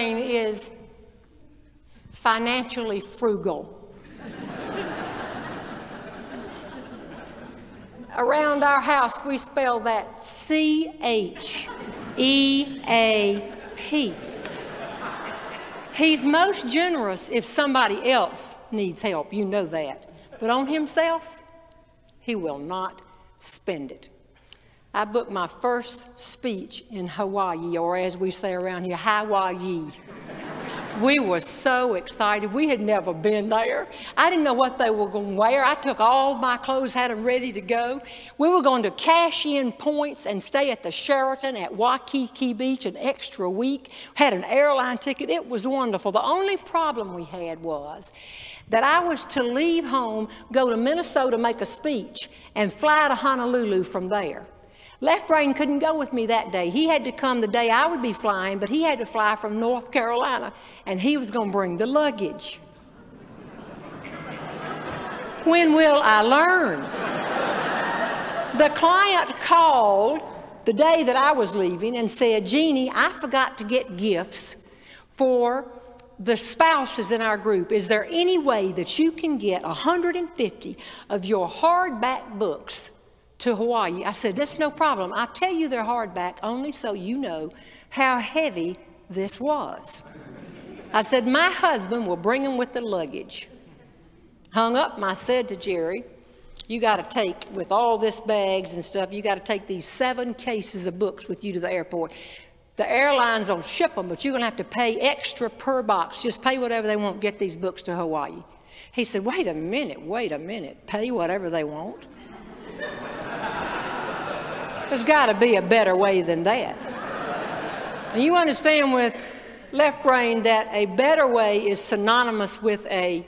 Is financially frugal. Around our house, we spell that C H E A P. He's most generous if somebody else needs help. You know that. But on himself, he will not spend it. I booked my first speech in Hawaii, or as we say around here, Hawaii. We were so excited. We had never been there. I didn't know what they were going to wear. I took all my clothes, had them ready to go. We were going to cash in points and stay at the Sheraton at Waikiki Beach an extra week. Had an airline ticket. It was wonderful. The only problem we had was that I was to leave home, go to Minnesota, make a speech, and fly to Honolulu from there. Left Brain couldn't go with me that day. He had to come the day I would be flying, but he had to fly from North Carolina, and he was going to bring the luggage. when will I learn? the client called the day that I was leaving and said, Jeannie, I forgot to get gifts for the spouses in our group. Is there any way that you can get 150 of your hardback books to Hawaii. I said, That's no problem. I tell you they're hardback only so you know how heavy this was. I said, My husband will bring them with the luggage. Hung up, and I said to Jerry, You got to take, with all this bags and stuff, you got to take these seven cases of books with you to the airport. The airlines will ship them, but you're going to have to pay extra per box. Just pay whatever they want, get these books to Hawaii. He said, Wait a minute, wait a minute, pay whatever they want. There's got to be a better way than that. And you understand with left brain that a better way is synonymous with a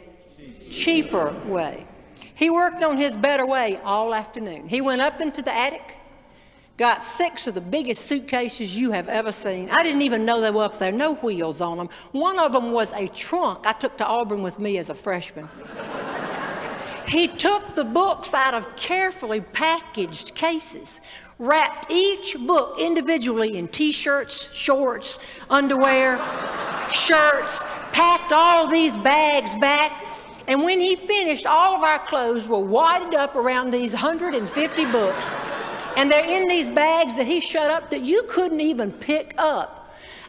cheaper way. He worked on his better way all afternoon. He went up into the attic, got six of the biggest suitcases you have ever seen. I didn't even know they were up there, no wheels on them. One of them was a trunk I took to Auburn with me as a freshman. He took the books out of carefully packaged cases, wrapped each book individually in t shirts, shorts, underwear, shirts, packed all these bags back. And when he finished, all of our clothes were wadded up around these 150 books. And they're in these bags that he shut up that you couldn't even pick up.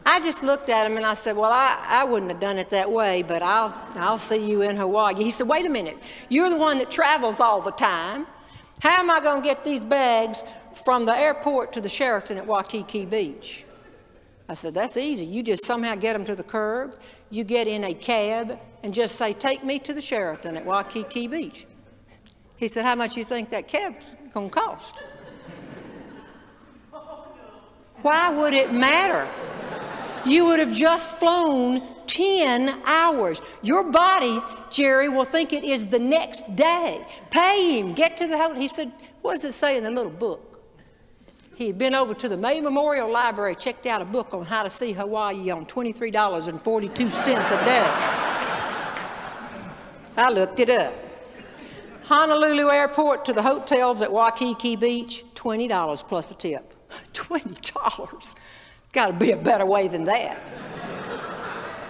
I just looked at him and I said, Well, I, I wouldn't have done it that way, but I'll, I'll see you in Hawaii. He said, Wait a minute. You're the one that travels all the time. How am I going to get these bags from the airport to the Sheraton at Waikiki Beach. I said, That's easy. You just somehow get them to the curb, you get in a cab, and just say, Take me to the Sheraton at Waikiki Beach. He said, How much you think that cab's going to cost? Why would it matter? You would have just flown 10 hours. Your body, Jerry, will think it is the next day. Pay him, get to the hotel. He said, What does it say in the little book? He had been over to the May Memorial Library, checked out a book on how to see Hawaii on $23.42 a day. I looked it up. Honolulu Airport to the hotels at Waikiki Beach, $20 plus a tip. $20? Got to be a better way than that.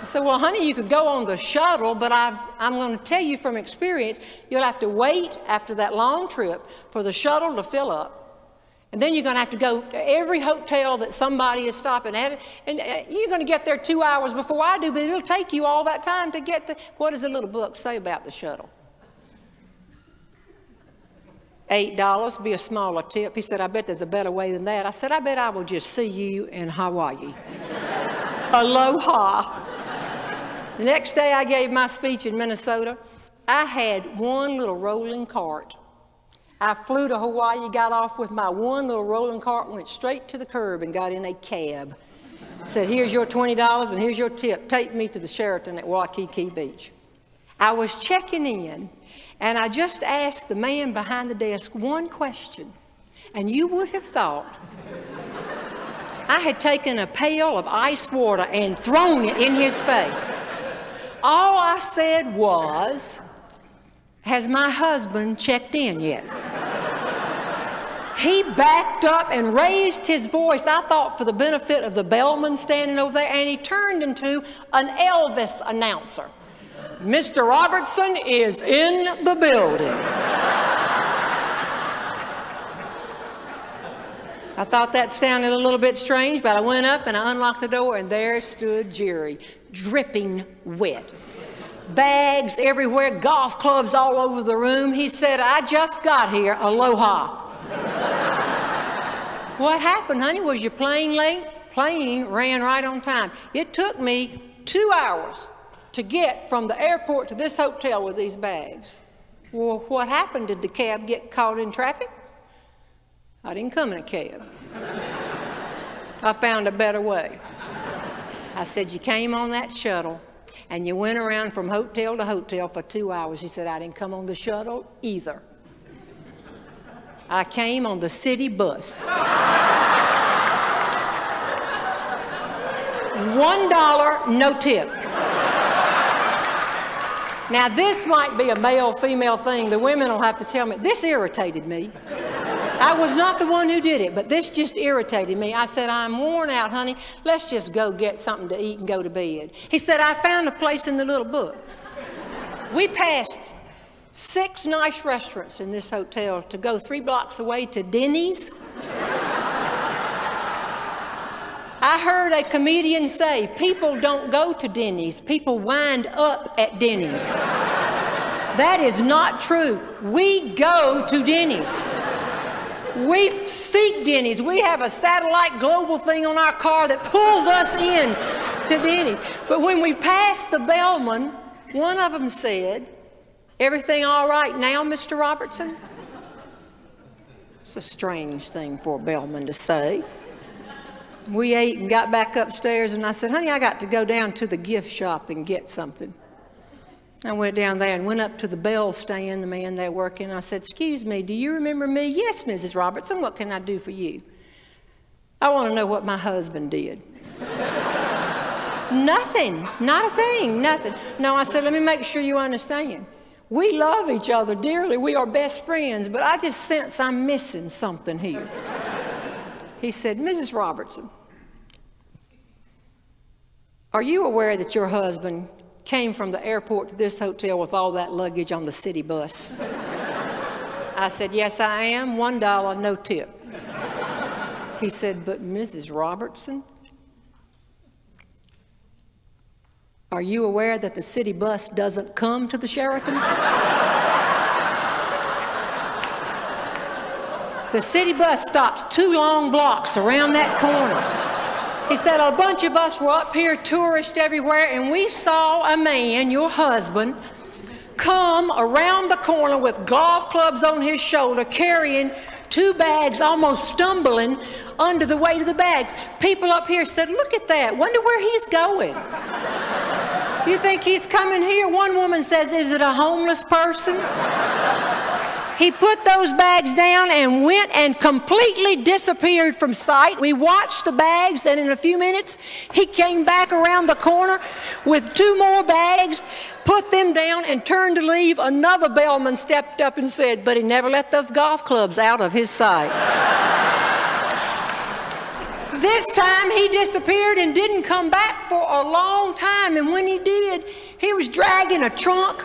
I said, Well, honey, you could go on the shuttle, but i am going to tell you from experience, you'll have to wait after that long trip for the shuttle to fill up. And then you're going to have to go to every hotel that somebody is stopping at. And uh, you're going to get there two hours before I do, but it'll take you all that time to get the. What does the little book say about the shuttle? Eight dollars, be a smaller tip. He said, I bet there's a better way than that. I said, I bet I will just see you in Hawaii. Aloha. The next day I gave my speech in Minnesota. I had one little rolling cart I flew to Hawaii, got off with my one little rolling cart, went straight to the curb and got in a cab. Said, Here's your $20 and here's your tip. Take me to the Sheraton at Waikiki Beach. I was checking in and I just asked the man behind the desk one question. And you would have thought I had taken a pail of ice water and thrown it in his face. All I said was, Has my husband checked in yet? He backed up and raised his voice, I thought for the benefit of the bellman standing over there, and he turned into an Elvis announcer. Mr. Robertson is in the building. I thought that sounded a little bit strange, but I went up and I unlocked the door, and there stood Jerry, dripping wet. Bags everywhere, golf clubs all over the room. He said, I just got here. Aloha. what happened, honey? Was your plane late? Plane ran right on time. It took me two hours to get from the airport to this hotel with these bags. Well, what happened? Did the cab get caught in traffic? I didn't come in a cab. I found a better way. I said, You came on that shuttle and you went around from hotel to hotel for two hours. He said, I didn't come on the shuttle either. I came on the city bus. One dollar, no tip. Now, this might be a male female thing. The women will have to tell me. This irritated me. I was not the one who did it, but this just irritated me. I said, I'm worn out, honey. Let's just go get something to eat and go to bed. He said, I found a place in the little book. We passed six nice restaurants in this hotel to go three blocks away to Denny's. I heard a comedian say, people don't go to Denny's, people wind up at Denny's. That is not true. We go to Denny's. We seek Denny's. We have a satellite global thing on our car that pulls us in to Denny's. But when we passed the bellman, one of them said, Everything all right now, Mr. Robertson? It's a strange thing for a bellman to say. We ate and got back upstairs, and I said, Honey, I got to go down to the gift shop and get something. I went down there and went up to the bell stand, the man there working. I said, Excuse me, do you remember me? Yes, Mrs. Robertson, what can I do for you? I want to know what my husband did. nothing, not a thing, nothing. No, I said, Let me make sure you understand. We love each other dearly. We are best friends, but I just sense I'm missing something here. He said, Mrs. Robertson, are you aware that your husband came from the airport to this hotel with all that luggage on the city bus. I said, Yes, I am. One dollar, no tip. He said, But Mrs. Robertson, are you aware that the city bus doesn't come to the Sheraton? The city bus stops two long blocks around that corner. He said, A bunch of us were up here, tourists everywhere, and we saw a man, your husband, come around the corner with golf clubs on his shoulder, carrying two bags, almost stumbling under the weight of the bags. People up here said, Look at that. Wonder where he's going. You think he's coming here? One woman says, Is it a homeless person? He put those bags down and went and completely disappeared from sight. We watched the bags, and in a few minutes, he came back around the corner with two more bags, put them down, and turned to leave. Another bellman stepped up and said, But he never let those golf clubs out of his sight. this time he disappeared and didn't come back for a long time, and when he did, he was dragging a trunk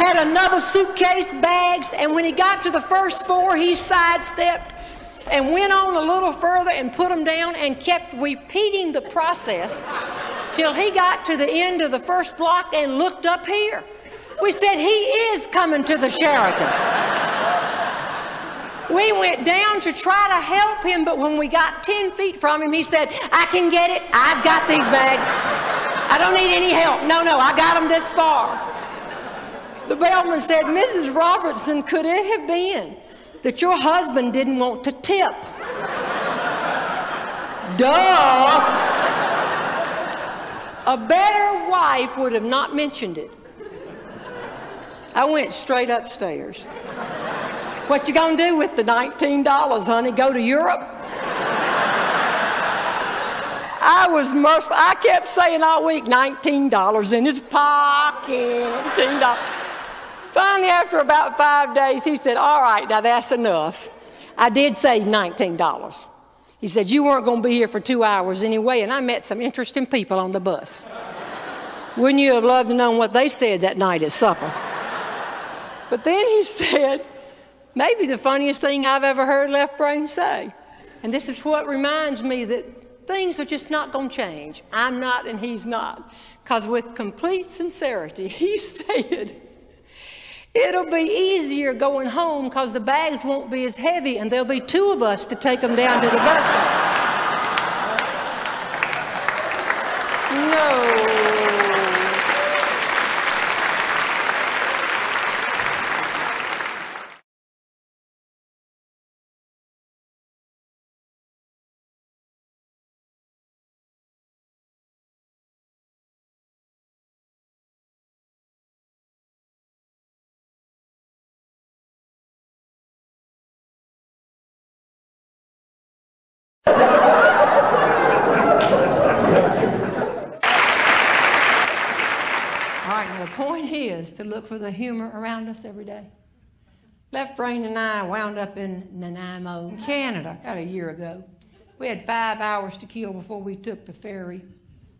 had another suitcase, bags, and when he got to the first four, he sidestepped and went on a little further and put them down and kept repeating the process till he got to the end of the first block and looked up here. We said, He is coming to the Sheraton. We went down to try to help him, but when we got 10 feet from him, he said, I can get it. I've got these bags. I don't need any help. No, no, I got them this far. The bellman said, Mrs. Robertson, could it have been that your husband didn't want to tip? Duh! A better wife would have not mentioned it. I went straight upstairs. What you gonna do with the $19, honey? Go to Europe? I was merciful. I kept saying all week, $19 in his pocket, $19. Finally, after about five days, he said, All right, now that's enough. I did save $19. He said, You weren't going to be here for two hours anyway, and I met some interesting people on the bus. Wouldn't you have loved to know what they said that night at supper? But then he said, maybe the funniest thing I've ever heard Left Brain say. And this is what reminds me that things are just not going to change. I'm not, and he's not. Because with complete sincerity, he said, It'll be easier going home because the bags won't be as heavy, and there'll be two of us to take them down to the bus stop. No. Is to look for the humor around us every day. Left Brain and I wound up in Nanaimo, Canada, about a year ago. We had five hours to kill before we took the ferry.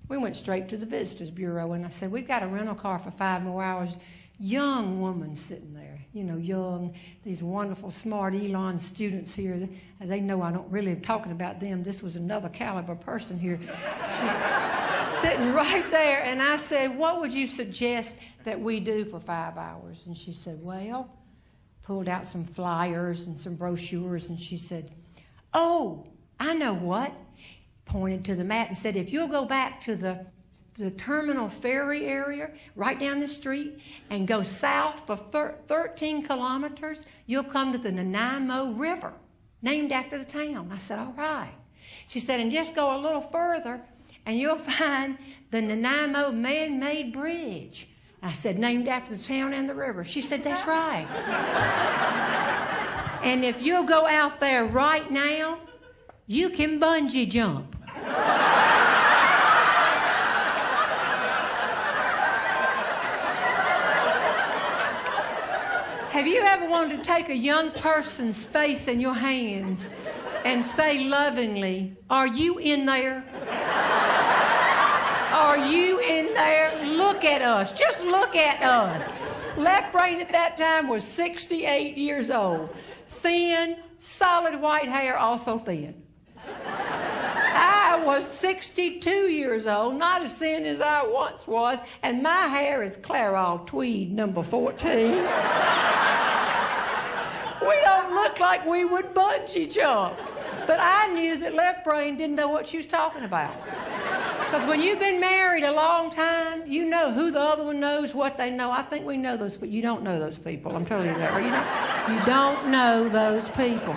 We went straight to the Visitors Bureau, and I said, We've got a rental car for five more hours. Young woman sitting there, you know, young, these wonderful, smart Elon students here. They know I don't really am talking about them. This was another caliber person here. She's sitting right there, and I said, What would you suggest that we do for five hours? And she said, Well, pulled out some flyers and some brochures, and she said, Oh, I know what. Pointed to the map and said, If you'll go back to the the terminal ferry area right down the street and go south for thir- 13 kilometers, you'll come to the Nanaimo River, named after the town. I said, All right. She said, And just go a little further and you'll find the Nanaimo man made bridge. I said, Named after the town and the river. She said, That's right. and if you'll go out there right now, you can bungee jump. Have you ever wanted to take a young person's face in your hands and say lovingly, Are you in there? Are you in there? Look at us. Just look at us. Left brain at that time was 68 years old. Thin, solid white hair, also thin. Was 62 years old, not as thin as I once was, and my hair is Clairol Tweed number 14 we don't look like we would bungee jump. But I knew that left brain didn't know what she was talking about. Because when you've been married a long time, you know who the other one knows, what they know. I think we know those, but you don't know those people. I'm telling you that. You, don't, you don't know those people.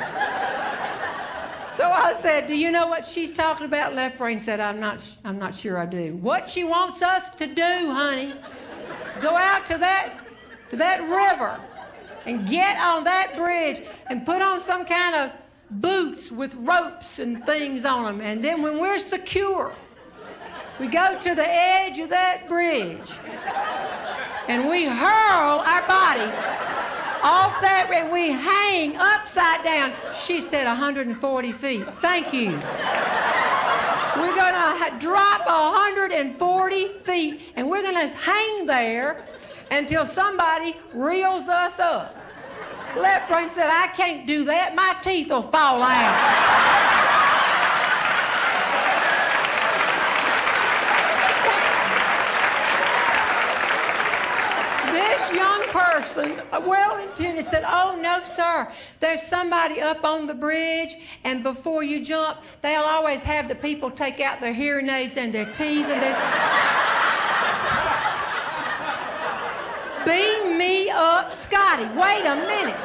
So I said, "Do you know what she's talking about?" Left brain said, "I'm not. I'm not sure I do. What she wants us to do, honey, go out to that to that river and get on that bridge and put on some kind of boots with ropes and things on them. And then when we're secure, we go to the edge of that bridge and we hurl our body off that and we hang upside down. She said 140 feet. Thank you. We're going to drop 140 feet and we're going to hang there until somebody reels us up. Left brain said, I can't do that. My teeth will fall out. this young person, well intended, said, Oh, no, sir. There's somebody up on the bridge, and before you jump, they'll always have the people take out their hearing aids and their teeth and their. Beam me up, Scotty. Wait a minute.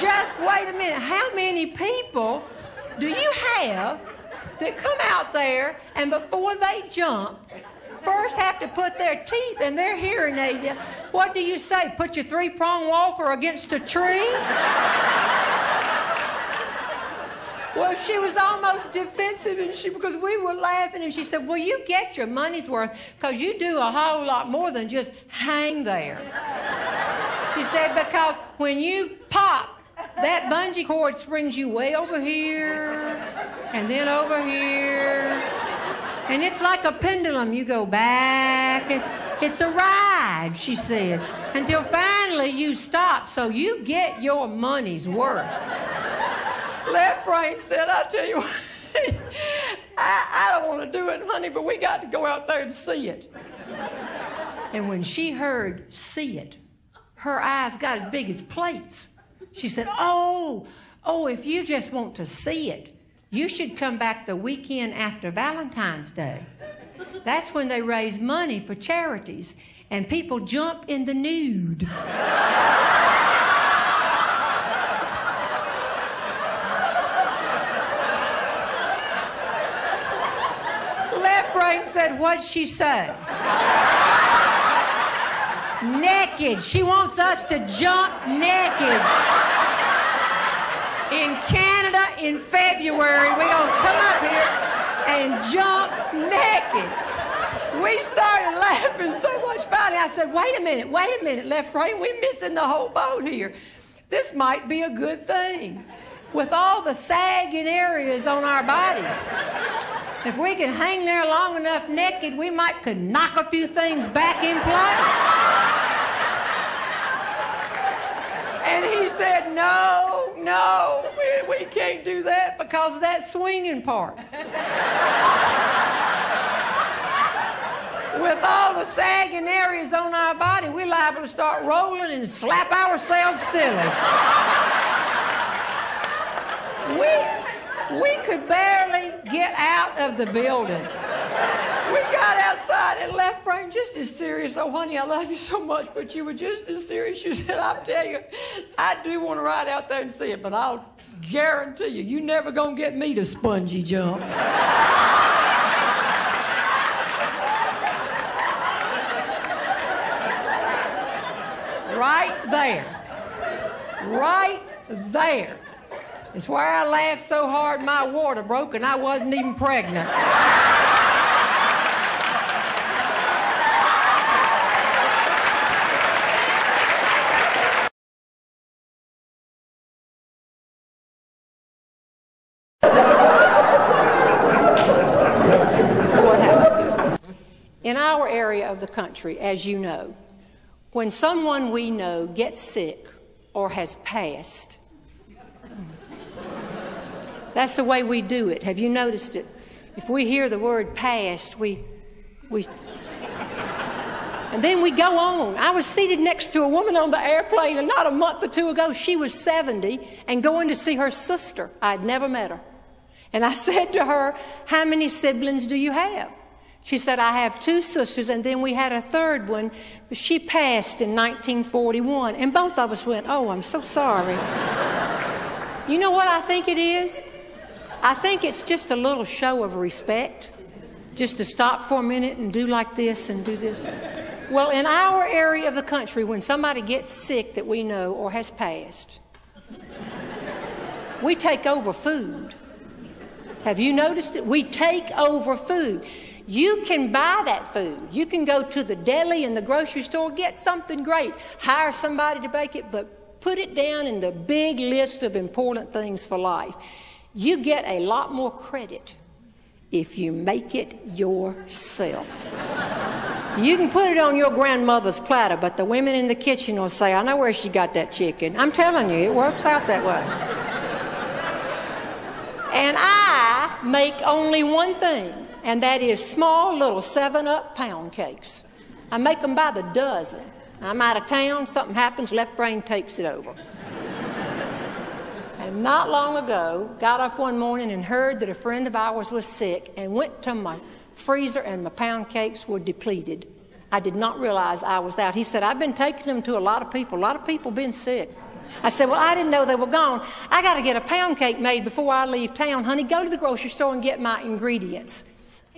Just wait a minute. How many people do you have that come out there and before they jump, first have to put their teeth in their hearing aid? What do you say? Put your three prong walker against a tree? Well, she was almost defensive, and she because we were laughing, and she said, "Well, you get your money's worth because you do a whole lot more than just hang there." She said, "Because when you pop that bungee cord springs you way over here and then over here. And it's like a pendulum. You go back. It's, it's a ride, she said, until finally you stop so you get your money's worth. Left brain said, I'll tell you what, I, I don't want to do it, honey, but we got to go out there and see it. And when she heard see it, her eyes got as big as plates. She said, Oh, oh, if you just want to see it, you should come back the weekend after Valentine's Day. That's when they raise money for charities and people jump in the nude. Left brain said, What'd she say? naked. She wants us to jump naked. In Canada in February, we're going to come up here and jump naked. We started laughing so much. Finally, I said, wait a minute, wait a minute, left brain, we're missing the whole boat here. This might be a good thing. With all the sagging areas on our bodies, if we can hang there long enough naked, we might could knock a few things back in place. And he said, No, no, we, we can't do that because of that swinging part. With all the sagging areas on our body, we're liable to start rolling and slap ourselves silly. we, we could barely get out of the building we got outside and left Brain just as serious. Oh, honey, I love you so much, but you were just as serious. She said, I'll tell you, I do want to ride out there and see it, but I'll guarantee you, you never gonna get me to bungee jump. right there. Right there. It's where I laughed so hard my water broke and I wasn't even pregnant. In our area of the country, as you know, when someone we know gets sick or has passed, that's the way we do it. Have you noticed it? If we hear the word passed, we, we, and then we go on. I was seated next to a woman on the airplane, and not a month or two ago, she was 70 and going to see her sister. I'd never met her. And I said to her, How many siblings do you have? She said, I have two sisters, and then we had a third one. She passed in 1941, and both of us went, Oh, I'm so sorry. you know what I think it is? I think it's just a little show of respect, just to stop for a minute and do like this and do this. Well, in our area of the country, when somebody gets sick that we know or has passed, we take over food. Have you noticed it? We take over food. You can buy that food. You can go to the deli and the grocery store, get something great, hire somebody to bake it, but put it down in the big list of important things for life. You get a lot more credit if you make it yourself. You can put it on your grandmother's platter, but the women in the kitchen will say, I know where she got that chicken. I'm telling you, it works out that way. And I make only one thing and that is small little 7 Up pound cakes. I make them by the dozen. I'm out of town, something happens, left brain takes it over. and not long ago, got up one morning and heard that a friend of ours was sick and went to my freezer and my pound cakes were depleted. I did not realize I was out. He said, I've been taking them to a lot of people. A lot of people been sick. I said, Well, I didn't know they were gone. I got to get a pound cake made before I leave town. Honey, go to the grocery store and get my ingredients.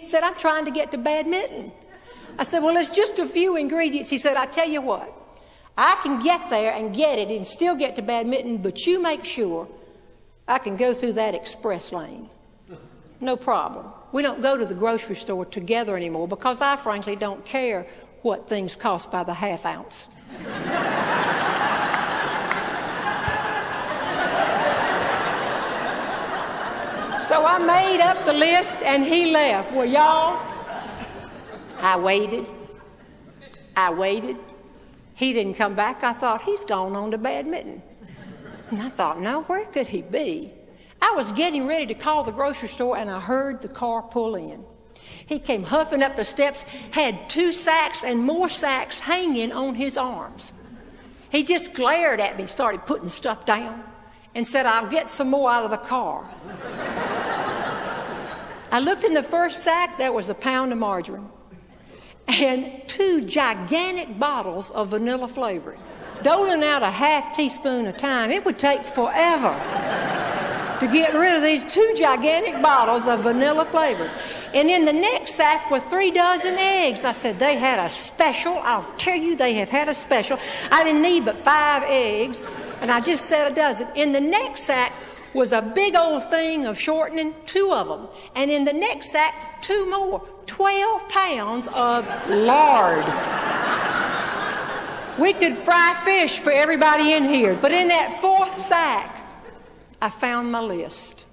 He said, I'm trying to get to badminton. I said, Well, it's just a few ingredients. He said, I tell you what, I can get there and get it and still get to badminton, but you make sure I can go through that express lane. No problem. We don't go to the grocery store together anymore because I frankly don't care what things cost by the half ounce. So I made up the list and he left. Well, y'all, I waited. I waited. He didn't come back. I thought, he's gone on to badminton. And I thought, no, where could he be? I was getting ready to call the grocery store and I heard the car pull in. He came huffing up the steps, had two sacks and more sacks hanging on his arms. He just glared at me, started putting stuff down, and said, I'll get some more out of the car. I looked in the first sack, there was a pound of margarine and two gigantic bottles of vanilla flavoring, doling out a half teaspoon a time. It would take forever to get rid of these two gigantic bottles of vanilla flavor. And in the next sack were three dozen eggs. I said, they had a special. I'll tell you, they have had a special. I didn't need but five eggs, and I just said a dozen. In the next sack was a big old thing of shortening, two of them. And in the next sack, two more. 12 pounds of lard. we could fry fish for everybody in here. But in that fourth sack, I found my list.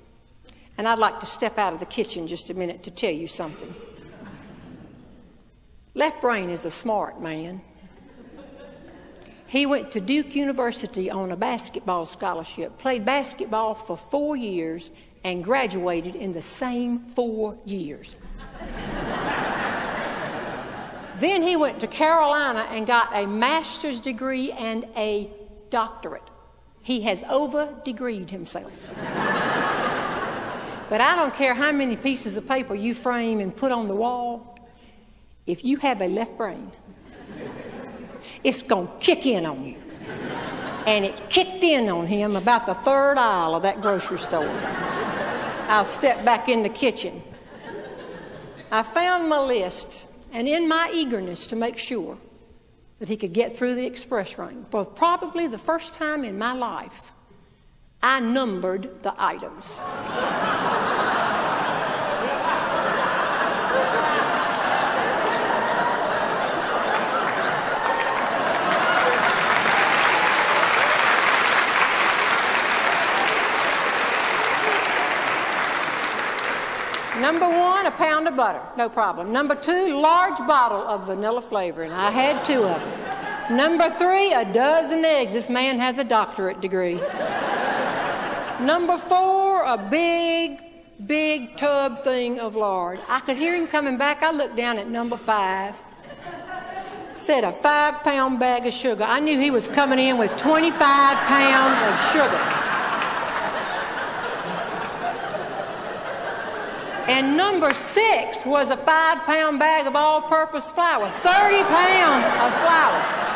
And I'd like to step out of the kitchen just a minute to tell you something. Left Brain is a smart man. He went to Duke University on a basketball scholarship, played basketball for four years, and graduated in the same four years. then he went to Carolina and got a master's degree and a doctorate. He has over degreed himself. but I don't care how many pieces of paper you frame and put on the wall, if you have a left brain, it's going to kick in on you. And it kicked in on him about the third aisle of that grocery store. I stepped back in the kitchen. I found my list, and in my eagerness to make sure that he could get through the express lane, for probably the first time in my life, I numbered the items. Number one, a pound of butter, no problem. Number two, large bottle of vanilla flavoring. I had two of them. Number three, a dozen eggs. This man has a doctorate degree. Number four, a big, big tub thing of lard. I could hear him coming back. I looked down at number five. Said a five pound bag of sugar. I knew he was coming in with 25 pounds of sugar. And number six was a five pound bag of all purpose flour, 30 pounds of flour.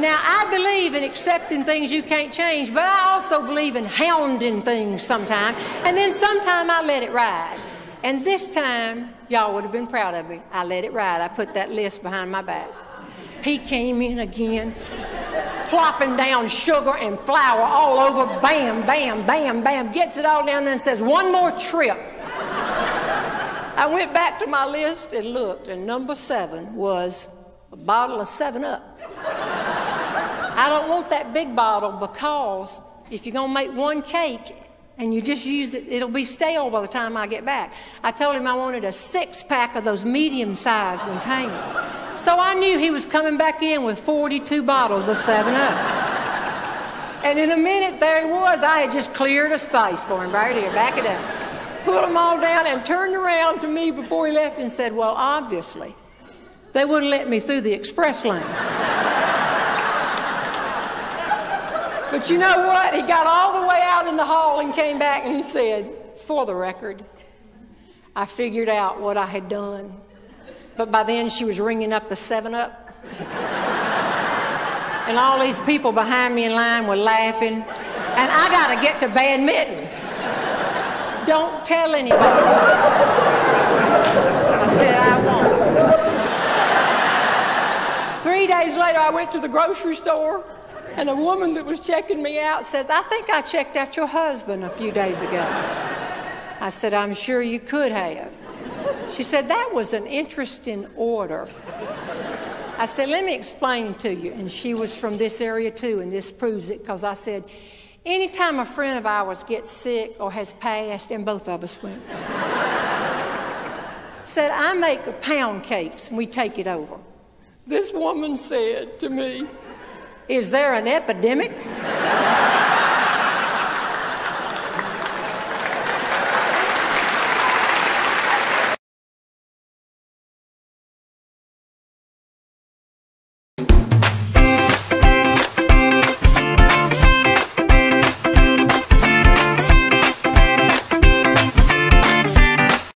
Now, I believe in accepting things you can't change, but I also believe in hounding things sometimes. And then sometime I let it ride. And this time, y'all would have been proud of me. I let it ride. I put that list behind my back. He came in again, plopping down sugar and flour all over. Bam, bam, bam, bam. Gets it all down there and says, one more trip. I went back to my list and looked, and number seven was a bottle of 7 Up. I don't want that big bottle because if you're going to make one cake and you just use it, it'll be stale by the time I get back. I told him I wanted a six pack of those medium sized ones hanging. So I knew he was coming back in with 42 bottles of 7 Up. And in a minute, there he was. I had just cleared a space for him right here. Back it up put them all down and turned around to me before he left and said, Well, obviously, they wouldn't let me through the express lane. but you know what? He got all the way out in the hall and came back and he said, For the record, I figured out what I had done. But by then she was ringing up the 7 Up. and all these people behind me in line were laughing. And I got to get to badminton. Don't tell anybody. I said, I won't. Three days later, I went to the grocery store, and a woman that was checking me out says, I think I checked out your husband a few days ago. I said, I'm sure you could have. She said, That was an interesting order. I said, Let me explain to you. And she was from this area too, and this proves it because I said, Anytime a friend of ours gets sick or has passed, and both of us went, said, I make a pound cakes and we take it over. This woman said to me, Is there an epidemic?